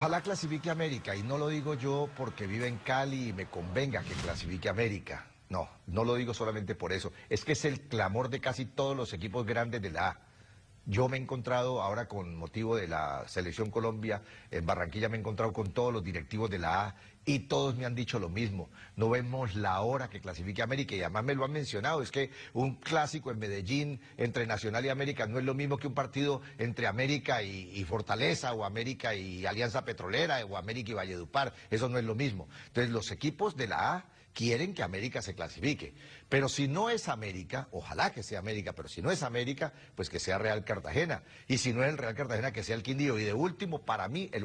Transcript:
Ojalá clasifique América, y no lo digo yo porque vive en Cali y me convenga que clasifique América. No, no lo digo solamente por eso. Es que es el clamor de casi todos los equipos grandes de la A. Yo me he encontrado ahora con motivo de la selección Colombia, en Barranquilla me he encontrado con todos los directivos de la A y todos me han dicho lo mismo. No vemos la hora que clasifique América y además me lo han mencionado. Es que un clásico en Medellín entre Nacional y América no es lo mismo que un partido entre América y, Fortaleza o América y Alianza Petrolera o América y Valledupar. Eso no es lo mismo. Entonces los equipos de la A quieren que América se clasifique. Pero si no es América, ojalá que sea América, pero si no es América, pues que sea Real Cartagena. Y si no es el Real Cartagena, que sea el Quindío. Y de último, para mí, el